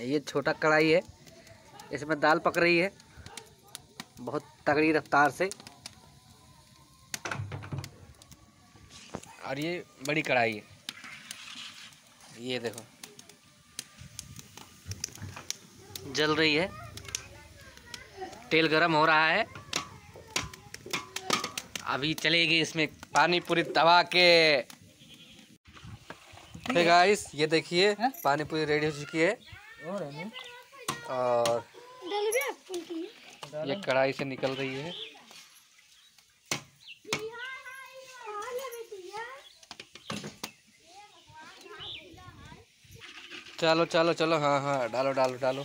ये छोटा कढ़ाई है। इसमें दाल पक रही है। बहुत तगड़ी रफ्तार से। और ये बड़ी कढ़ाई है। ये देखो। जल रही है। तेल गरम हो रहा है। अभी चलेगी इसमें पानी पूरी दबा के गाइस ये देखिए पानी पूरी रेडी हो चुकी है। और ये कढ़ाई से निकल रही है। चलो चलो चलो हाँ हाँ डालो डालो डालो।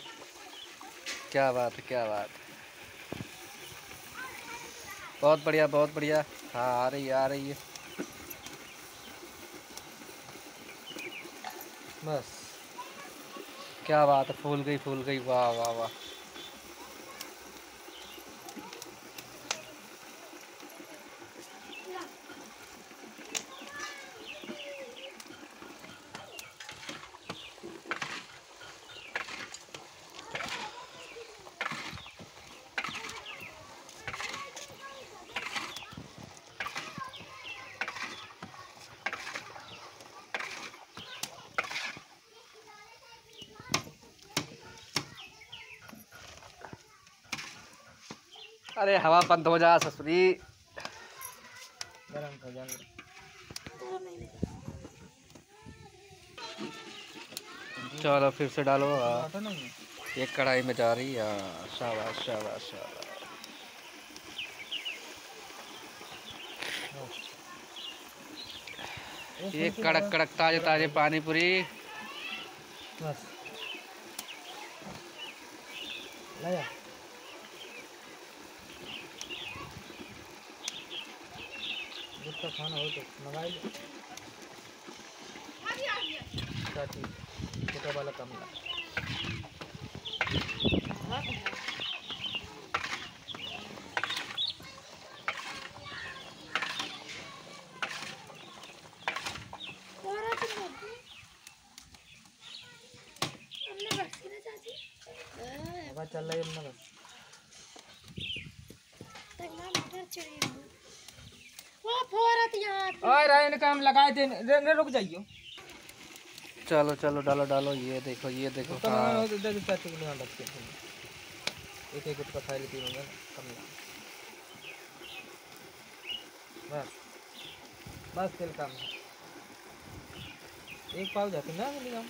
क्या बात है क्या बात। बहुत बढ़िया बहुत बढ़िया। हाँ आ रही है आ रही है। बस। क्या बात है फूल गई फूल गई वाह वाह वाह। अरे हवा बंद हो जा ससुरी। गरम हो जाएँगे। चलो फिर से डालो नहीं है? एक कढ़ाई में जा रही है हाँ, शाबाश शाबाश शाबाश। ये कड़क कड़क ताजे ताजे पानी पूरी बस। लाया खाना हो तो मंगाई लो छोटा वाला कम ला हवा चल रही है बस और रायन का हम लगाए थे। रे, रे रुक जाइयो। चलो चलो डालो डालो ये देखो ये देखो तो हाँ। मैं इधर इधर चाचू को ध्यान रखते एक एक गुटका खा लेती हूँ मैं कम बस बस तेल कम। एक पाव जाती ना हम।